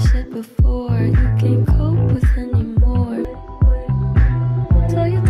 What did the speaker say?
said before you can't cope with anymore. So you